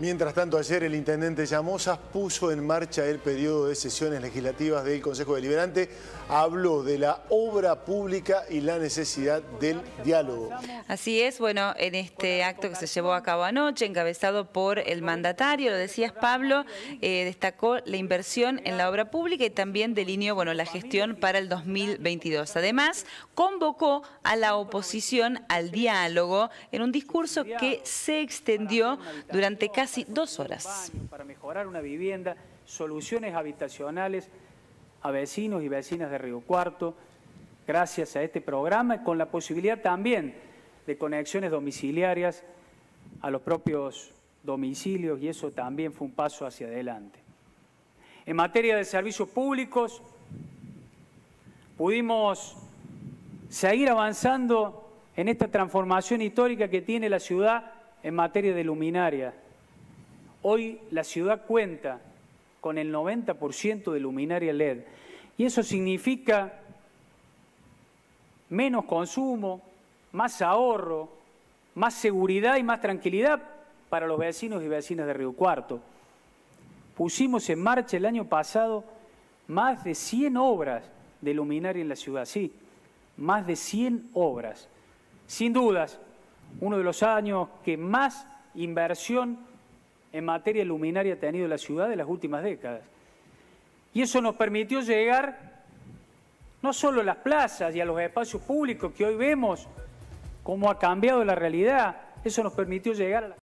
Mientras tanto, ayer el intendente Llamosas puso en marcha el periodo de sesiones legislativas del Consejo Deliberante. Habló de la obra pública y la necesidad del diálogo. Así es, bueno, en este acto que se llevó a cabo anoche, encabezado por el mandatario, lo decías Pablo, eh, destacó la inversión en la obra pública y también delineó, bueno, la gestión para el 2022. Además, convocó a la oposición al diálogo en un discurso que se extendió durante casi dos horas. Para mejorar una vivienda, soluciones habitacionales a vecinos y vecinas de Río Cuarto, gracias a este programa, con la posibilidad también de conexiones domiciliarias a los propios domicilios y eso también fue un paso hacia adelante. En materia de servicios públicos, pudimos seguir avanzando en esta transformación histórica que tiene la ciudad en materia de luminaria. Hoy la ciudad cuenta con el 90% de luminaria LED y eso significa menos consumo, más ahorro, más seguridad y más tranquilidad para los vecinos y vecinas de Río Cuarto. Pusimos en marcha el año pasado más de 100 obras de luminaria en la ciudad, sí, más de 100 obras. Sin dudas, uno de los años que más inversión en materia luminaria ha tenido la ciudad en las últimas décadas. Y eso nos permitió llegar no solo a las plazas y a los espacios públicos que hoy vemos cómo ha cambiado la realidad, eso nos permitió llegar a la...